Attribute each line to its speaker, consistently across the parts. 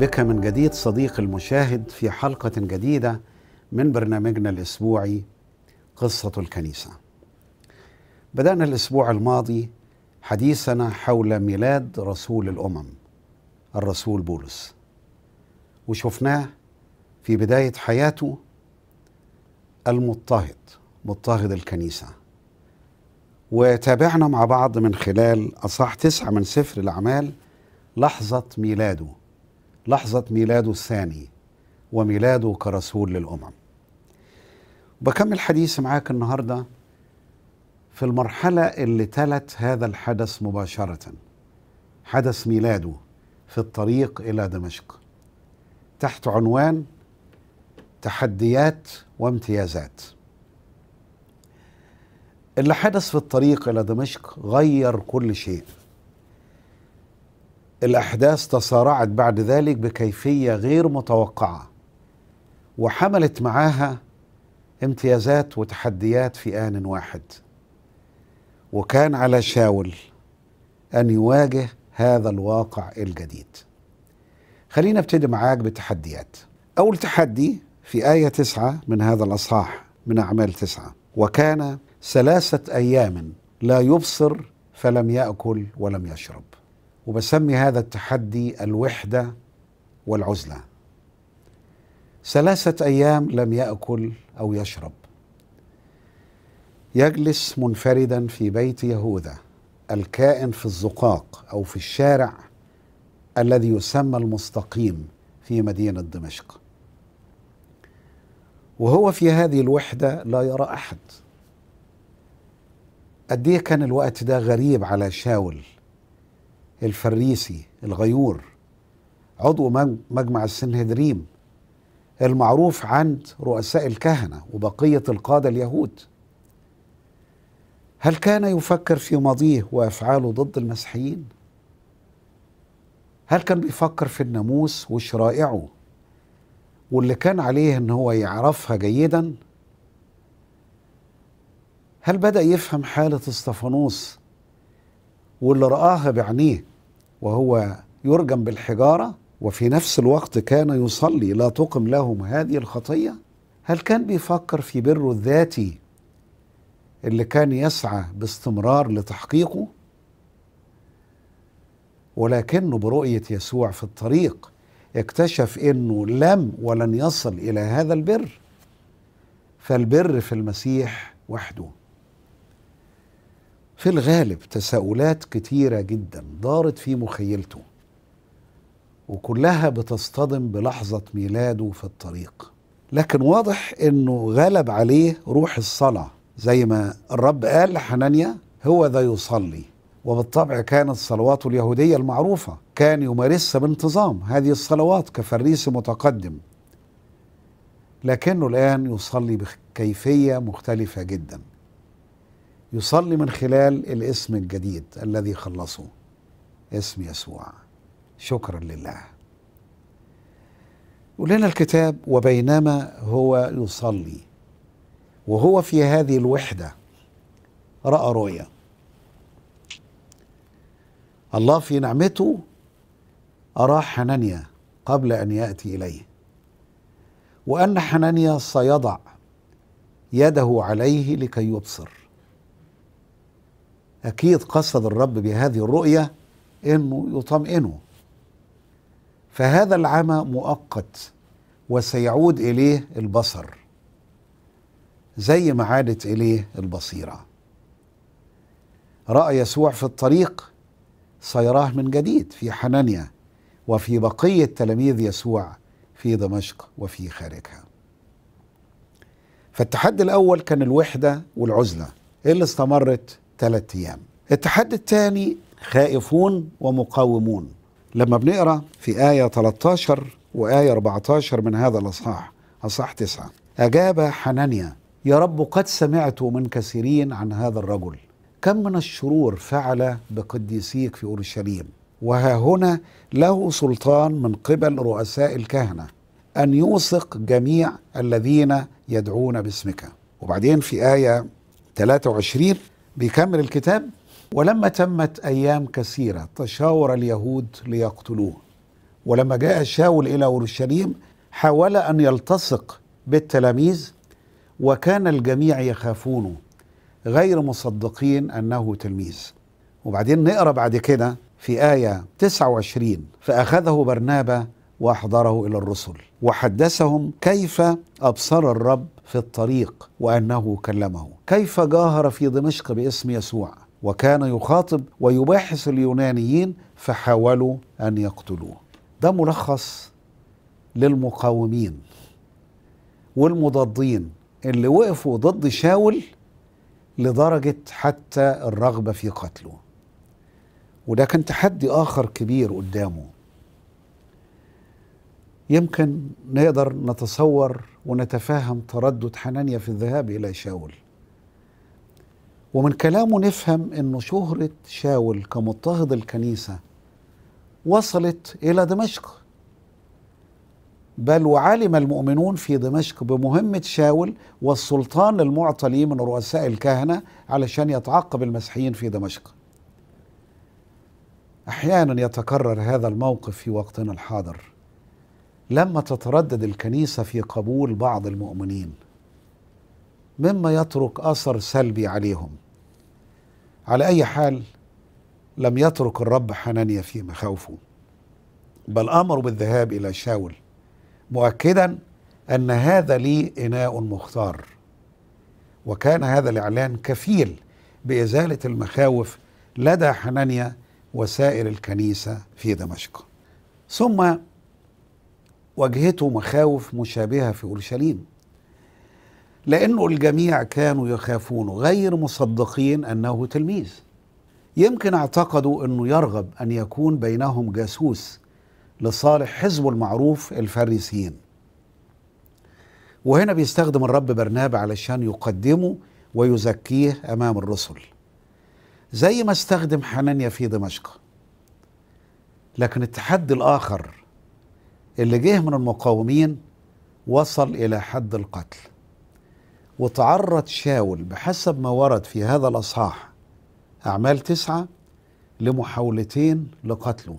Speaker 1: بك من جديد صديق المشاهد في حلقة جديدة من برنامجنا الأسبوعي قصة الكنيسة. بدأنا الأسبوع الماضي حديثنا حول ميلاد رسول الأمم الرسول بولس. وشفناه في بداية حياته المضطهد مضطهد الكنيسة. وتابعنا مع بعض من خلال أصح تسعة من سفر الأعمال لحظة ميلاده لحظة ميلاده الثاني وميلاده كرسول للأمم. بكمل حديث معاك النهاردة في المرحلة اللي تلت هذا الحدث مباشرة. حدث ميلاده في الطريق إلى دمشق. تحت عنوان تحديات وامتيازات. اللي حدث في الطريق إلى دمشق غير كل شيء. الأحداث تسارعت بعد ذلك بكيفية غير متوقعة وحملت معاها امتيازات وتحديات في آن واحد. وكان على شاول أن يواجه هذا الواقع الجديد. خلينا ابتدي معاك بتحديات أول تحدي في آية تسعة من هذا الأصحاح من أعمال تسعة. وكان ثلاثة أيام لا يبصر فلم يأكل ولم يشرب. وبسمي هذا التحدي الوحدة والعزلة. ثلاثة أيام لم يأكل أو يشرب. يجلس منفردا في بيت يهوذا الكائن في الزقاق أو في الشارع الذي يسمى المستقيم في مدينة دمشق. وهو في هذه الوحدة لا يرى أحد. قد إيه كان الوقت ده غريب على شاول الفريسي الغيور عضو مجمع السنهدريم المعروف عند رؤساء الكهنة وبقية القادة اليهود. هل كان يفكر في ماضيه وأفعاله ضد المسيحيين؟ هل كان بيفكر في الناموس وشرائعه واللي كان عليه إن هو يعرفها جيدا؟ هل بدأ يفهم حالة إسطفانوس واللي رآها بعينيه وهو يرجم بالحجارة وفي نفس الوقت كان يصلي لا تقم لهم هذه الخطية. هل كان بيفكر في بره الذاتي اللي كان يسعى باستمرار لتحقيقه؟ ولكنه برؤية يسوع في الطريق اكتشف إنه لم ولن يصل إلى هذا البر. فالبر في المسيح وحده. في الغالب تساؤلات كتيرة جدا دارت في مخيلته وكلها بتصطدم بلحظة ميلاده في الطريق. لكن واضح إنه غلب عليه روح الصلاة زي ما الرب قال لحنانيا هو ذا يصلي. وبالطبع كانت صلواته اليهودية المعروفة. كان يمارسها بانتظام. هذه الصلوات كفريس متقدم. لكنه الآن يصلي بكيفية مختلفة جداً. يصلي من خلال الاسم الجديد الذي خلصه. اسم يسوع. شكرا لله. يقول لنا الكتاب وبينما هو يصلي. وهو في هذه الوحدة. رأى رؤيا. الله في نعمته أراه حنانيا قبل أن يأتي إليه وأن حنانيا سيضع يده عليه لكي يبصر. أكيد قصد الرب بهذه الرؤية أنه يطمئنه. فهذا العمى مؤقت وسيعود إليه البصر زي ما عادت إليه البصيرة. رأى يسوع في الطريق سيراه من جديد في حنانيا وفي بقية تلاميذ يسوع في دمشق وفي خارجها. فالتحدي الأول كان الوحدة والعزلة اللي استمرت ثلاثة أيام. التحدي الثاني خائفون ومقاومون. لما بنقرأ في آية 13 وآية 14 من هذا الأصحاح أصحاح تسعة أجاب حنانيا يا رب قد سمعت من كثيرين عن هذا الرجل. كم من الشرور فعل بقديسيك في أورشليم؟ وها هنا له سلطان من قبل رؤساء الكهنة أن يوثق جميع الذين يدعون باسمك. وبعدين في آية 23 بيكمل الكتاب ولما تمت أيام كثيرة تشاور اليهود ليقتلوه. ولما جاء شاول إلى أورشليم حاول أن يلتصق بالتلاميذ وكان الجميع يخافونه غير مصدقين أنه تلميذ. وبعدين نقرأ بعد كده في آية 29 فأخذه برنابا وأحضره إلى الرسل وحدثهم كيف أبصر الرب في الطريق وأنه كلمه. كيف جاهر في دمشق باسم يسوع؟ وكان يخاطب ويباحث اليونانيين فحاولوا أن يقتلوه. ده ملخص للمقاومين والمضادين اللي وقفوا ضد شاول لدرجة حتى الرغبة في قتله. وده كان تحدي آخر كبير قدامه. يمكن نقدر نتصور ونتفهم تردد حنانيا في الذهاب إلى شاول. ومن كلامه نفهم أن شهرة شاول كمضطهد الكنيسة وصلت إلى دمشق. بل وعلم المؤمنون في دمشق بمهمة شاول والسلطان المعطى ليه من رؤساء الكهنة علشان يتعقب المسيحيين في دمشق. أحيانا يتكرر هذا الموقف في وقتنا الحاضر. لما تتردد الكنيسة في قبول بعض المؤمنين مما يترك أثر سلبي عليهم. على أي حال لم يترك الرب حنانيا في مخاوفه. بل أمر بالذهاب إلى شاول مؤكدا أن هذا لي إناء مختار. وكان هذا الإعلان كفيل بإزالة المخاوف لدى حنانيا وسائر الكنيسة في دمشق. ثم واجهته مخاوف مشابهة في أورشليم. لأنه الجميع كانوا يخافون غير مصدقين أنه تلميذ. يمكن اعتقدوا أنه يرغب أن يكون بينهم جاسوس لصالح حزبه المعروف الفريسيين وهنا بيستخدم الرب برنابا علشان يقدمه ويزكيه أمام الرسل. زي ما استخدم حنانيا في دمشق. لكن التحدي الآخر اللي جه من المقاومين وصل إلى حد القتل. وتعرض شاول بحسب ما ورد في هذا الأصحاح أعمال تسعة لمحاولتين لقتله.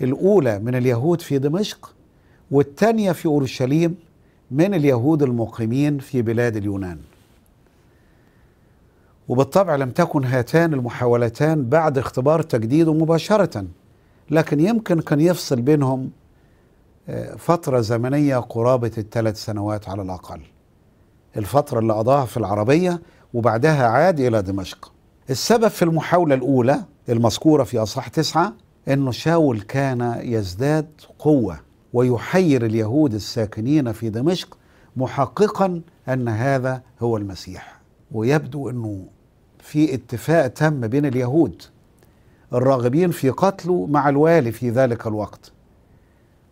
Speaker 1: الأولى من اليهود في دمشق والثانية في أورشليم من اليهود المقيمين في بلاد اليونان. وبالطبع لم تكن هاتان المحاولتان بعد اختبار تجديده مباشرة لكن يمكن كان يفصل بينهم فترة زمنية قرابة الثلاث سنوات على الأقل. الفترة اللي قضاها في العربية وبعدها عاد إلى دمشق. السبب في المحاولة الأولى المذكورة في أصح تسعة أنه شاول كان يزداد قوة ويحير اليهود الساكنين في دمشق محققا أن هذا هو المسيح. ويبدو أنه في اتفاق تم بين اليهود الراغبين في قتله مع الوالي في ذلك الوقت.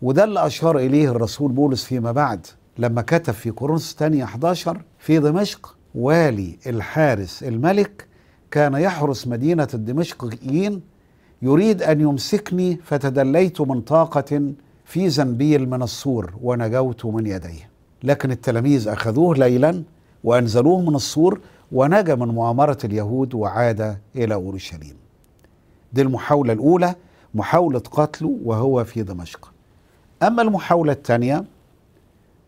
Speaker 1: وده اللي أشار إليه الرسول بولس فيما بعد لما كتب في كورنثوس الثانية 11 في دمشق والي الحارس الملك كان يحرس مدينة الدمشقيين يريد أن يمسكني فتدليت من طاقة في زنبيل من السور ونجوت من يديه. لكن التلاميذ أخذوه ليلا وأنزلوه من السور ونجا من مؤامرة اليهود وعاد إلى أورشليم. دي المحاولة الأولى محاولة قتله وهو في دمشق. أما المحاولة الثانية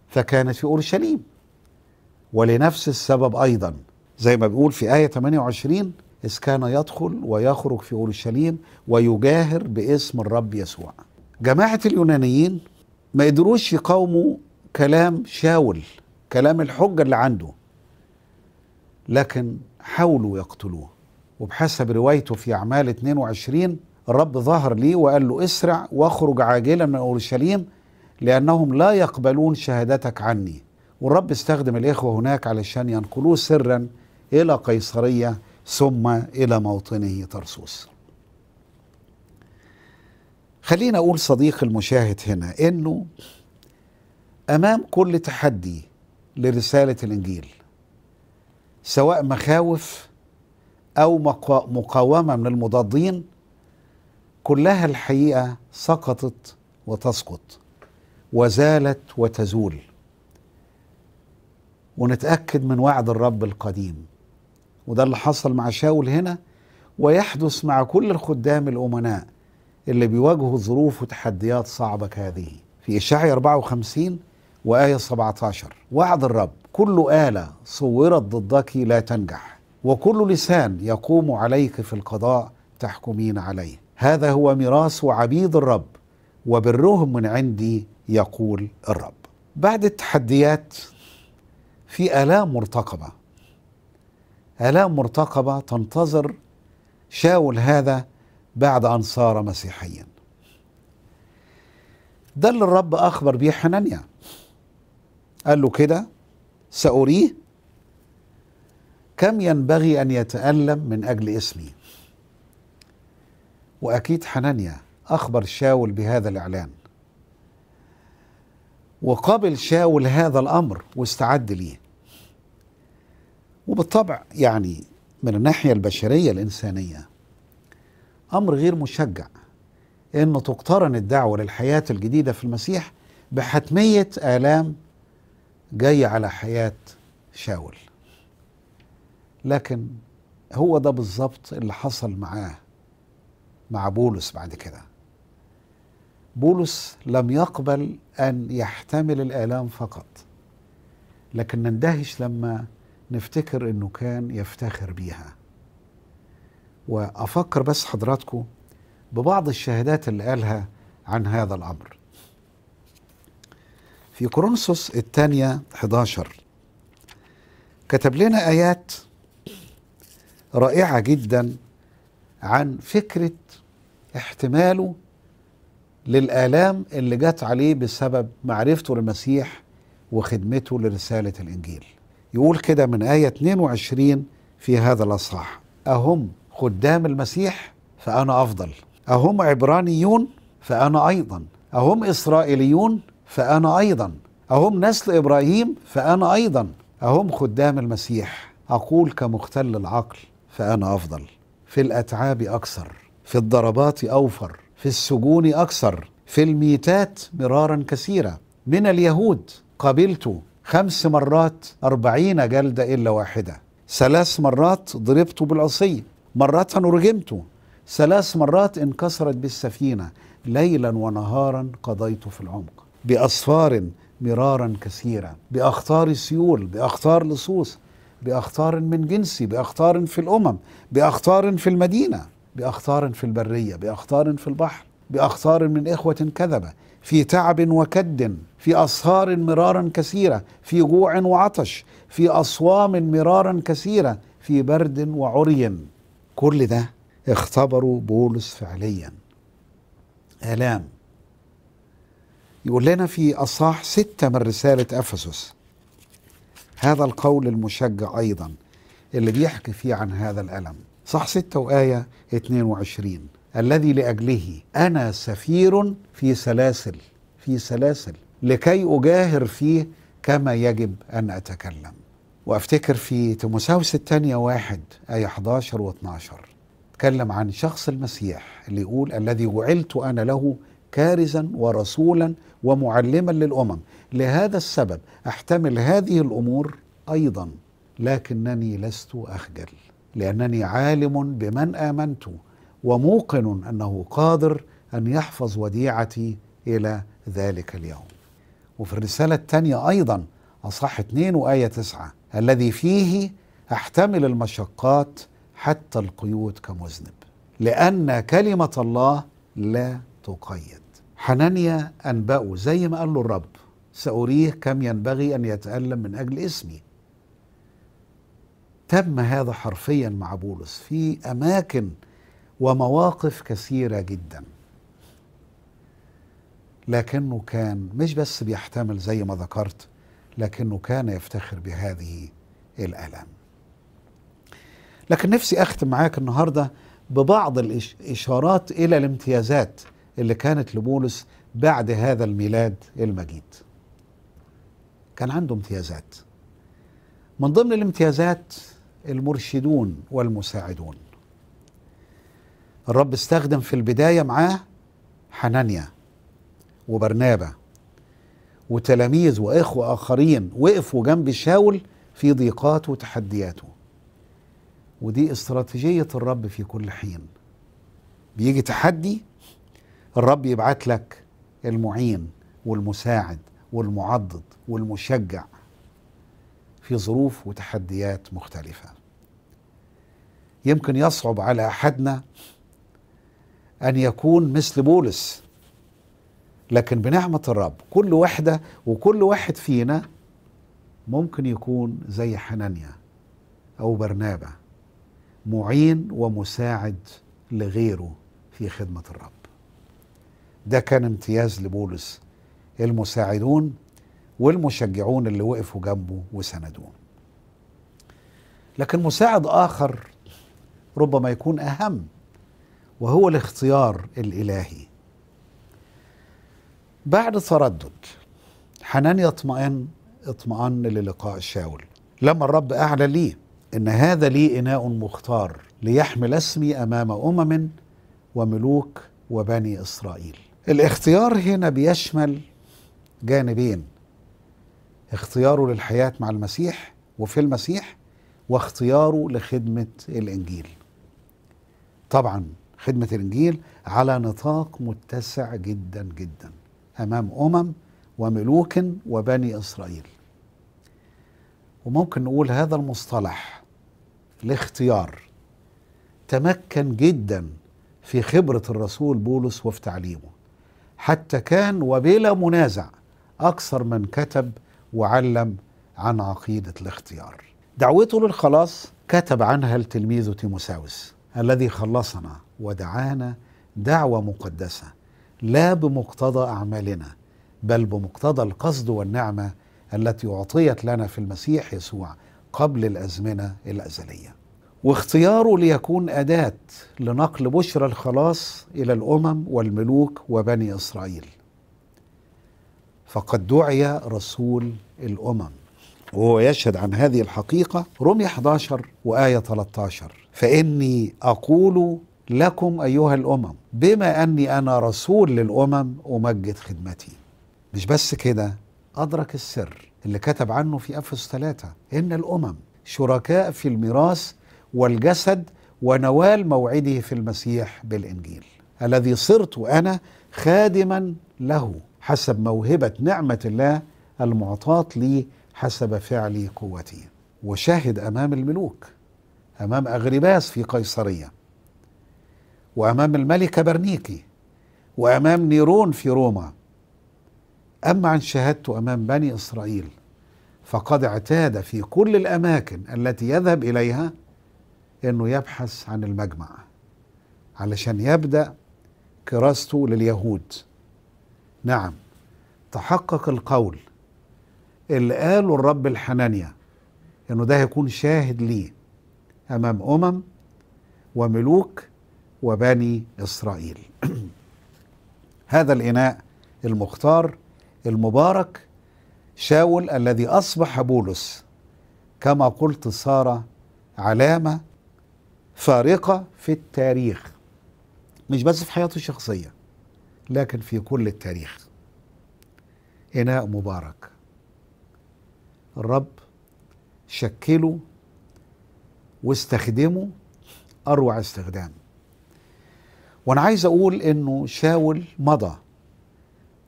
Speaker 1: فكانت في أورشليم ولنفس السبب أيضا. زي ما بيقول في آية 28 إذ كان يدخل ويخرج في أورشليم ويجاهر باسم الرب يسوع. جماعة اليونانيين ما قدروش يقاوموا كلام شاول كلام الحجة اللي عنده لكن حاولوا يقتلوه. وبحسب روايته في أعمال 22 الرب ظهر ليه وقال له اسرع واخرج عاجلا من أورشليم لأنهم لا يقبلون شهادتك عني. والرب استخدم الإخوة هناك علشان ينقلوه سرا إلى قيصرية ثم إلى موطنه طرسوس. خلينا أقول صديقي المشاهد هنا إنه أمام كل تحدي لرسالة الإنجيل سواء مخاوف أو مقاومة من المضادين كلها الحقيقة سقطت وتسقط وزالت وتزول. ونتأكد من وعد الرب القديم. وده اللي حصل مع شاول هنا ويحدث مع كل الخدام الأمناء اللي بيواجهوا ظروف وتحديات صعبة كهذه. في إشعياء 54 وآية 17 وعد الرب كل آلة صورت ضدك لا تنجح وكل لسان يقوم عليك في القضاء تحكمين عليه. هذا هو ميراث عبيد الرب وبرهم من عندي يقول الرب. بعد التحديات في آلام مرتقبة. آلام مرتقبة تنتظر شاول هذا بعد أن صار مسيحيا. ده اللي الرب أخبر بيه حنانيا. قال له كده سأريه كم ينبغي أن يتألم من أجل اسمي؟ وأكيد حنانيا أخبر شاول بهذا الإعلان. وقبل شاول هذا الأمر واستعد ليه. وبالطبع يعني من الناحية البشرية الإنسانية أمر غير مشجع أنه تقترن الدعوة للحياة الجديدة في المسيح بحتمية آلام جاية على حياة شاول. لكن هو ده بالظبط اللي حصل معاه. مع بولس بعد كده. بولس لم يقبل أن يحتمل الالام فقط لكن نندهش لما نفتكر إنه كان يفتخر بيها. وأفكر بس حضراتكم ببعض الشهادات اللي قالها عن هذا الأمر. في كورنثوس الثانية 11 كتب لنا آيات رائعة جدا عن فكرة احتماله للآلام اللي جت عليه بسبب معرفته للمسيح وخدمته لرسالة الإنجيل. يقول كده من آية 22 في هذا الأصحاح. أهم خدام المسيح فأنا أفضل. أهم عبرانيون فأنا أيضا. أهم إسرائيليون فأنا أيضا. أهم نسل إبراهيم فأنا أيضا. أهم خدام المسيح. أقول كمختل العقل فأنا أفضل. في الأتعاب أكثر في الضربات أوفر في السجون أكثر في الميتات مرارا كثيرة. من اليهود قبلت خمس مرات أربعين جلدة إلا واحدة. ثلاث مرات ضربت بالعصي مرة رجمت ثلاث مرات انكسرت بالسفينة. ليلا ونهارا قضيت في العمق. بأسفار مرارا كثيرة بأخطار سيول بأخطار لصوص بأخطار من جنسي بأخطار في الأمم بأخطار في المدينة بأخطار في البرية بأخطار في البحر بأخطار من إخوة كذبة في تعب وكد في أسهار مرارا كثيرة في جوع وعطش في أصوام مرارا كثيرة في برد وعري. كل ده اختبروا بولس فعليا. آلام يقول لنا في أصحاح ستة من رسالة أفسس هذا القول المشجع أيضا اللي بيحكي فيه عن هذا الألم. صح ستة وآية 22 الذي لأجله أنا سفير في سلاسل في سلاسل لكي أجاهر فيه كما يجب أن أتكلم. وأفتكر في تيموساوس الثانية واحد آية 11 و 12 تكلم عن شخص المسيح اللي يقول الذي جعلت أنا له كارزا ورسولا ومعلما للأمم. لهذا السبب أحتمل هذه الأمور أيضا لكنني لست أخجل لأنني عالم بمن آمنت وموقن أنه قادر أن يحفظ وديعتي إلى ذلك اليوم. وفي الرسالة الثانية أيضا أصح 2 وآية 9 الذي فيه أحتمل المشقات حتى القيود كمذنب لأن كلمة الله لا تقيد. حنانيا أنبأه زي ما قال له الرب سأريه كم ينبغي أن يتألم من أجل اسمي. تم هذا حرفيا مع بولس في أماكن ومواقف كثيرة جدا. لكنه كان مش بس بيحتمل زي ما ذكرت لكنه كان يفتخر بهذه الآلام لكن نفسي أختم معاك النهاردة ببعض الإشارات إلى الامتيازات اللي كانت لبولس بعد هذا الميلاد المجيد. كان عنده امتيازات. من ضمن الامتيازات المرشدون والمساعدون. الرب استخدم في البداية معاه حنانيا وبرنابا وتلاميذ وإخوة آخرين وقفوا جنب شاول في ضيقاته وتحدياته. ودي استراتيجية الرب في كل حين. بيجي تحدي الرب يبعت لك المعين والمساعد. والمعضد والمشجع في ظروف وتحديات مختلفة. يمكن يصعب على أحدنا أن يكون مثل بولس لكن بنعمة الرب كل واحدة وكل واحد فينا ممكن يكون زي حنانيا أو برنابة معين ومساعد لغيره في خدمة الرب. ده كان امتياز لبولس المساعدون والمشجعون اللي وقفوا جنبه وسندوه. لكن مساعد آخر ربما يكون أهم وهو الاختيار الإلهي. بعد تردد حنان يطمئن اطمأن للقاء شاول لما الرب أعلن ليه إن هذا لي إناء مختار ليحمل اسمي أمام أمم وملوك وبني إسرائيل. الاختيار هنا بيشمل جانبين اختياره للحياة مع المسيح وفي المسيح واختياره لخدمة الإنجيل. طبعا خدمة الإنجيل على نطاق متسع جدا جدا أمام أمم وملوك وبني إسرائيل. وممكن نقول هذا المصطلح الاختيار تمكن جدا في خبرة الرسول بولس وفي تعليمه حتى كان وبلا منازع أكثر من كتب وعلم عن عقيدة الاختيار. دعوته للخلاص؟ كتب عنها لتلميذه تيموساوس الذي خلصنا ودعانا دعوة مقدسة لا بمقتضى أعمالنا بل بمقتضى القصد والنعمة التي أعطيت لنا في المسيح يسوع قبل الأزمنة الأزلية. واختياره ليكون أداة لنقل بشرى الخلاص إلى الأمم والملوك وبني إسرائيل. فقد دعي رسول الأمم وهو يشهد عن هذه الحقيقة رمي 11 وآية 13 فإني أقول لكم أيها الأمم بما أني أنا رسول للأمم أمجد خدمتي. مش بس كده أدرك السر اللي كتب عنه في أفس ثلاثة إن الأمم شركاء في الميراث والجسد ونوال موعده في المسيح بالإنجيل الذي صرت أنا خادما له. حسب موهبة نعمة الله المعطاة لي حسب فعل قوتي. وشاهد أمام الملوك أمام أغرباس في قيصرية وأمام الملكة برنيكي وأمام نيرون في روما. أما عن شهادته أمام بني إسرائيل فقد اعتاد في كل الأماكن التي يذهب إليها أنه يبحث عن المجمع علشان يبدأ كراسته لليهود. نعم. تحقق القول. اللي قاله الرب الحنانيا إنه ده هيكون شاهد ليه أمام أمم وملوك وبني إسرائيل. هذا الإناء المختار المبارك شاول الذي أصبح بولس كما قلت صار علامة فارقة في التاريخ مش بس في حياته الشخصية. لكن في كل التاريخ. إناء مبارك. الرب شكله واستخدمه أروع استخدام. وأنا عايز أقول إنه شاول مضى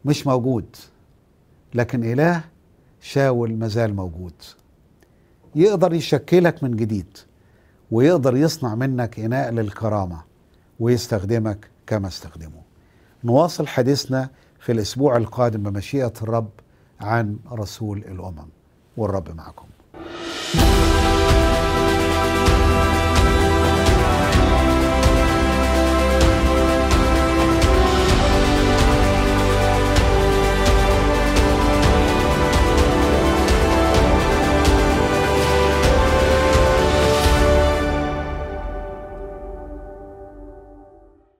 Speaker 1: مش موجود. لكن إله شاول مازال موجود. يقدر يشكلك من جديد ويقدر يصنع منك إناء للكرامة ويستخدمك كما استخدمه. نواصل حديثنا في الأسبوع القادم بمشيئة الرب عن رسول الأمم. والرب معكم.